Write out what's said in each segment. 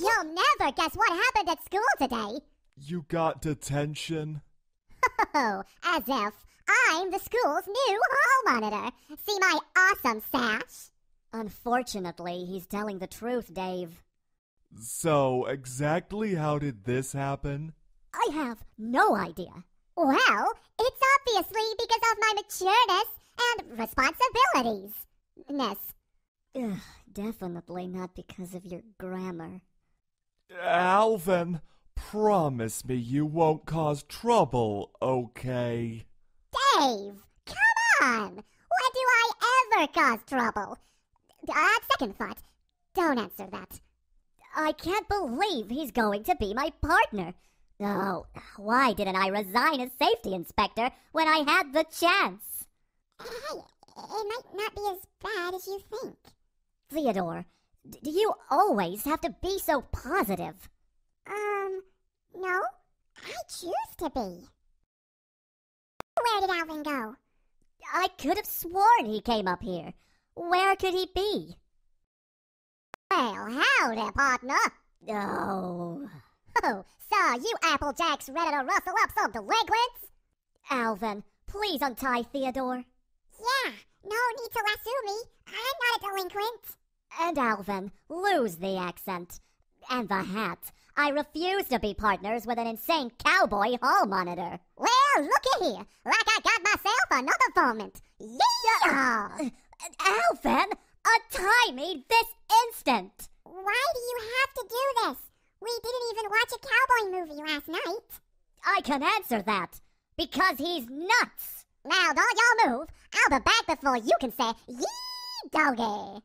You'll never guess what happened at school today. You got detention? Oh, as if I'm the school's new hall monitor. See my awesome sash? Unfortunately, he's telling the truth, Dave. So, exactly how did this happen? I have no idea. Well, it's obviously because of my matureness and responsibilities. Ness. Ugh, definitely not because of your grammar. Alvin, promise me you won't cause trouble, okay? Dave, come on! When do I ever cause trouble? Uh, second thought, don't answer that. I can't believe he's going to be my partner. Oh, why didn't I resign as safety inspector when I had the chance? Hey, it might not be as bad as you think. Theodore, do you always have to be so positive? Um, no, I choose to be. Where did Alvin go? I could have sworn he came up here. Where could he be? Well, howdy, partner. Oh, Oh, so you Applejacks ready to rustle up some delinquents? Alvin, please untie Theodore. Yeah, no need to lasso me. I'm not a delinquent. And Alvin, lose the accent. And the hat. I refuse to be partners with an insane cowboy hall monitor. Well, looky here, like I got myself another vomit. Yeah! Alvin, untie me this instant! Why do you have to do this? We didn't even watch a cowboy movie last night. I can answer that. Because he's nuts! Now, don't y'all move. I'll be back before you can say, yee doggy.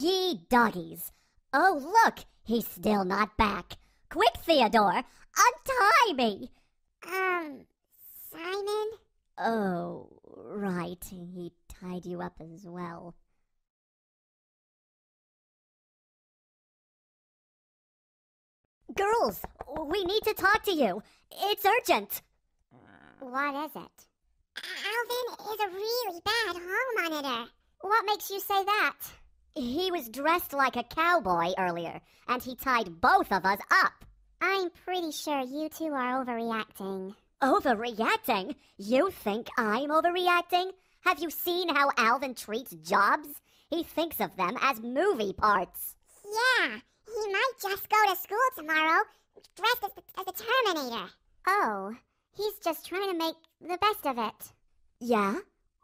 Ye doggies. Oh, look, he's still not back. Quick, Theodore, untie me! Um, Simon? Oh, right, he tied you up as well. Girls, we need to talk to you. It's urgent. What is it? Alvin is a really bad home monitor. What makes you say that? He was dressed like a cowboy earlier, and he tied both of us up. I'm pretty sure you two are overreacting. Overreacting? You think I'm overreacting? Have you seen how Alvin treats jobs? He thinks of them as movie parts. Yeah, he might just go to school tomorrow dressed as the, as the Terminator. Oh, he's just trying to make the best of it. Yeah?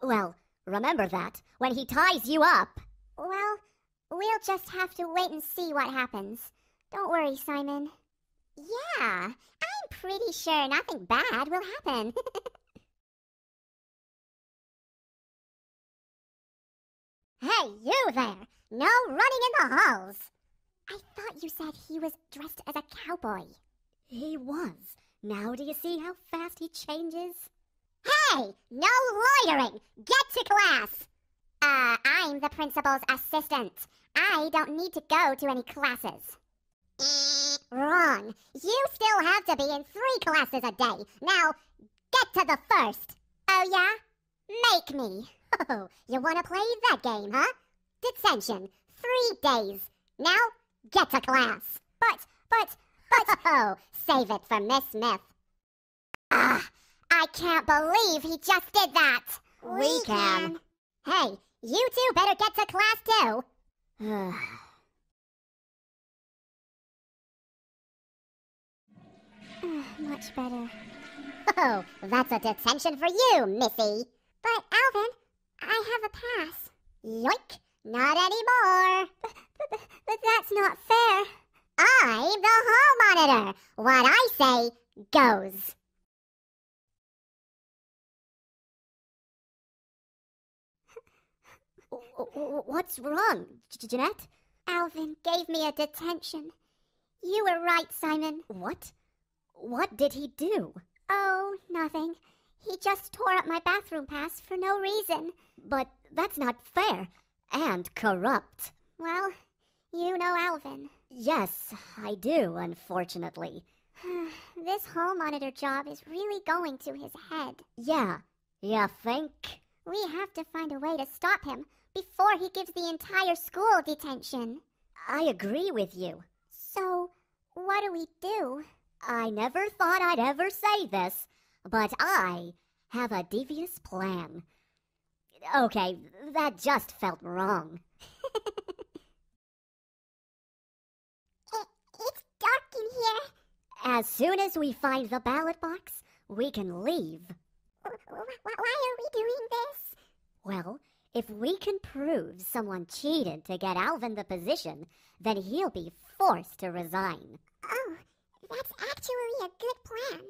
Well, remember that when he ties you up. Well, we'll just have to wait and see what happens. Don't worry, Simon. Yeah, I'm pretty sure nothing bad will happen. hey, you there! No running in the halls! I thought you said he was dressed as a cowboy. He was. Now do you see how fast he changes? Hey, no loitering! Get to class! I'm the principal's assistant. I don't need to go to any classes. Wrong. You still have to be in three classes a day. Now, get to the first. Oh, yeah? Make me. Oh, you want to play that game, huh? Detention. Three days. Now, get to class. But, but, but. Oh, save it for Miss Smith. Ah, I can't believe he just did that. We can. Hey, you two better get to class too. Oh, much better. Oh, that's a detention for you, Missy. But, Alvin, I have a pass. Yoink! Not anymore. But, but that's not fair. I'm the hall monitor. What I say goes. What's wrong, Jeanette? Alvin gave me a detention. You were right, Simon. What? What did he do? Oh, nothing. He just tore up my bathroom pass for no reason. But that's not fair and corrupt. Well, you know Alvin. Yes, I do, unfortunately. this hall monitor job is really going to his head. Yeah, you think? We have to find a way to stop him before he gives the entire school detention. I agree with you. So, what do we do? I never thought I'd ever say this, but I have a devious plan. Okay, that just felt wrong. It, it's dark in here. As soon as we find the ballot box, we can leave. Why are we doing this? Well, if we can prove someone cheated to get Alvin the position, then he'll be forced to resign. Oh, that's actually a good plan.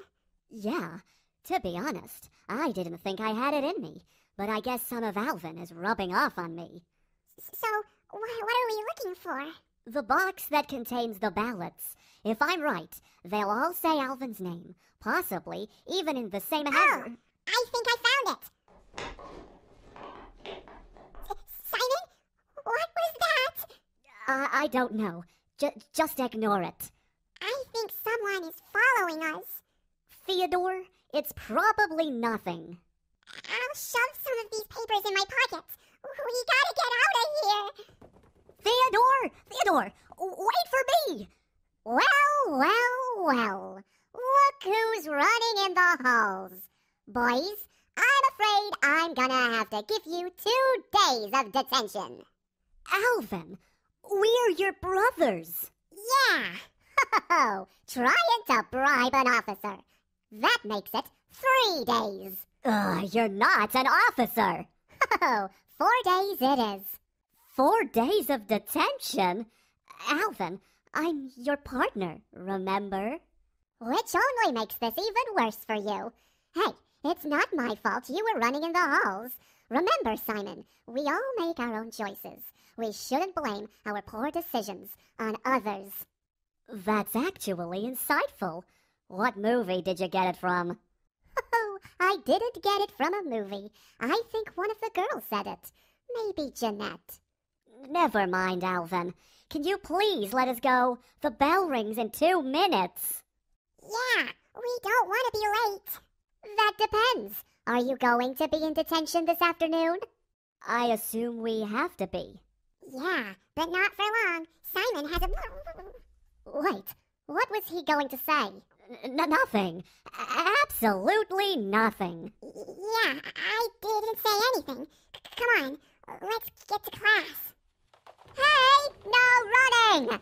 Yeah, to be honest, I didn't think I had it in me, but I guess some of Alvin is rubbing off on me. So, wh- what are we looking for? The box that contains the ballots. If I'm right, they'll all say Alvin's name, possibly even in the same oh, header. I think I found it. S- Simon? What was that? I, I don't know. J- just ignore it. I think someone is following us. Theodore, it's probably nothing. I'll shove some of these papers in my pockets. We gotta get out of here. Theodore! Theodore! Wait for me! Well, well, well. Look who's running in the halls. Boys, I'm afraid I'm gonna have to give you two days of detention. Alvin! We're your brothers! Yeah. Ho Trying to bribe an officer. That makes it three days. Ugh, you're not an officer! Ho oh, Four days it is. Four days of detention? Alvin, I'm your partner, remember? Which only makes this even worse for you. Hey, it's not my fault you were running in the halls. Remember, Simon, we all make our own choices. We shouldn't blame our poor decisions on others. That's actually insightful. What movie did you get it from? Oh, I didn't get it from a movie. I think one of the girls said it. Maybe Jeanette. Never mind, Alvin. Can you please let us go? The bell rings in two minutes. Yeah, we don't want to be late. That depends. Are you going to be in detention this afternoon? I assume we have to be. Yeah, but not for long. Simon has a. Wait, what was he going to say? N- nothing. Absolutely nothing. Yeah, I didn't say anything. C- come on, let's get to class. Hey, no running!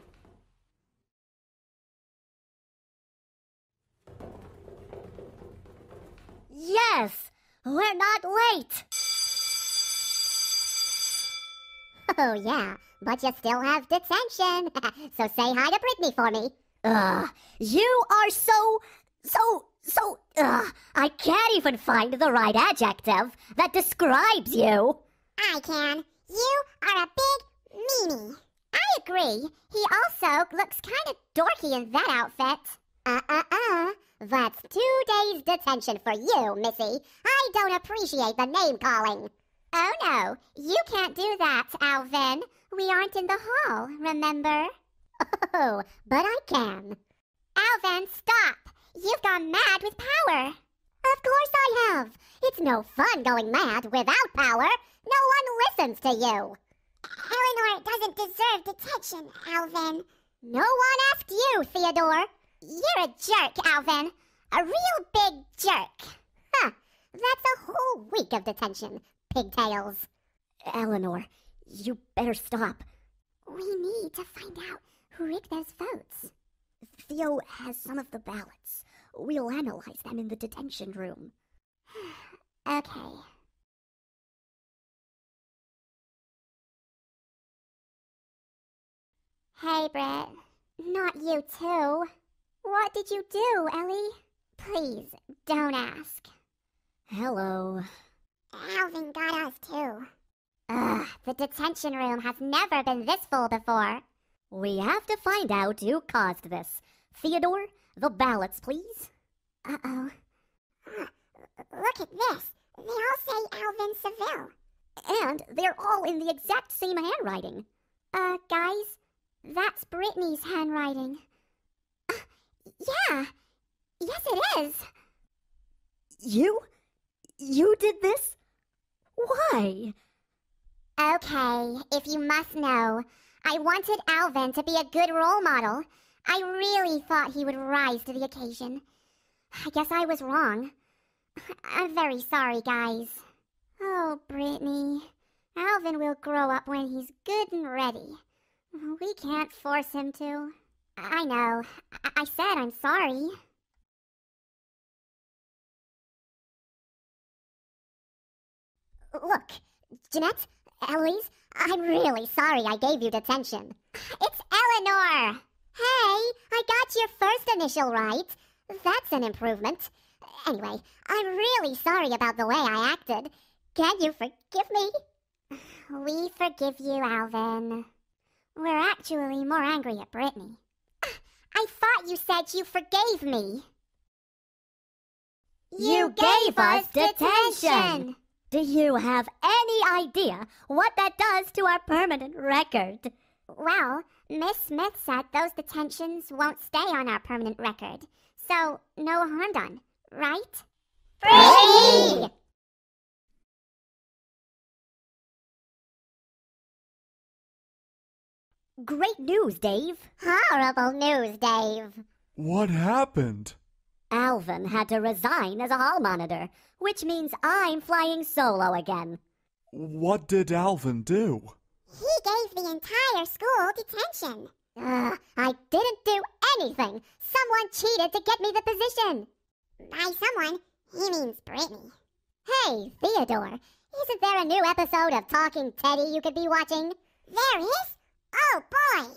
Yes! We're not late! Oh, yeah, but you still have detention. so say hi to Brittany for me. Ugh, you are so, so, so, ugh, I can't even find the right adjective that describes you. I can. You are a big meanie. I agree. He also looks kind of dorky in that outfit. Uh uh uh. That's two days detention for you, Missy. I don't appreciate the name calling. Oh no, you can't do that, Alvin. We aren't in the hall, remember? Oh, but I can. Alvin, stop! You've gone mad with power. Of course I have. It's no fun going mad without power. No one listens to you. Eleanor doesn't deserve detention, Alvin. No one asked you, Theodore. You're a jerk, Alvin. A real big jerk. Huh. That's a whole week of detention, pigtails. Eleanor, you better stop. We need to find out who rigged those votes. Theo has some of the ballots. We'll analyze them in the detention room. Okay. Hey, Brett. Not you, too. What did you do, Ellie? Please, don't ask. Hello. Alvin got us, too. Ugh, the detention room has never been this full before. We have to find out who caused this. Theodore, the ballots, please. Uh-oh. Look at this. They all say Alvin Seville. And they're all in the exact same handwriting. Uh, guys, that's Brittany's handwriting. Yeah. Yes, it is. You? You did this? Why? Okay, if you must know, I wanted Alvin to be a good role model. I really thought he would rise to the occasion. I guess I was wrong. I'm very sorry, guys. Oh, Brittany. Alvin will grow up when he's good and ready. We can't force him to. I know. I, I said I'm sorry. Look, Jeanette, Eloise, I'm really sorry I gave you detention. It's Eleanor! Hey, I got your first initial right. That's an improvement. Anyway, I'm really sorry about the way I acted. Can you forgive me? We forgive you, Alvin. We're actually more angry at Brittany. I thought you said you forgave me. You gave us detention. Do you have any idea what that does to our permanent record? Well, Miss Smith said those detentions won't stay on our permanent record. So, no harm done, right? Brittany! Great news, Dave. Horrible news, Dave. What happened? Alvin had to resign as a hall monitor, which means I'm flying solo again. What did Alvin do? He gave the entire school detention. Ugh, I didn't do anything. Someone cheated to get me the position. By someone, he means Brittany. Hey, Theodore, isn't there a new episode of Talking Teddy you could be watching? There is? Oh boy!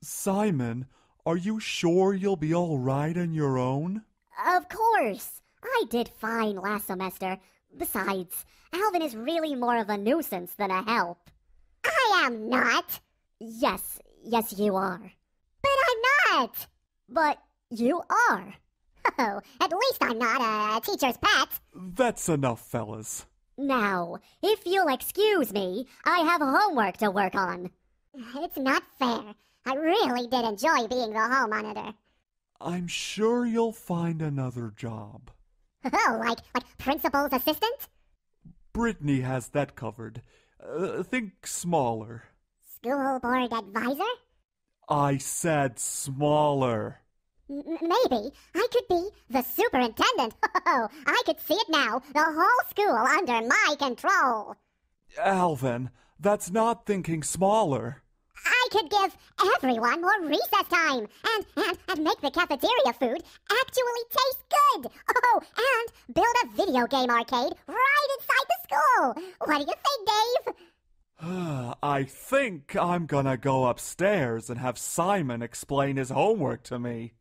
Simon, are you sure you'll be all right on your own? Of course. I did fine last semester. Besides, Alvin is really more of a nuisance than a help. I am not. Yes, yes, you are. But I'm not. But you are. Oh, at least I'm not a teacher's pet. That's enough, fellas. Now, if you'll excuse me, I have homework to work on. It's not fair. I really did enjoy being the hall monitor. I'm sure you'll find another job. Oh, like like principal's assistant? Brittany has that covered. Uh, think smaller. School board advisor? I said smaller. M- maybe I could be the superintendent. Oh, I could see it now. The whole school under my control. Alvin, that's not thinking smaller. I could give everyone more recess time and, and, and make the cafeteria food actually taste good. Oh, and build a video game arcade right inside the school. What do you think, Dave? I think I'm gonna go upstairs and have Simon explain his homework to me.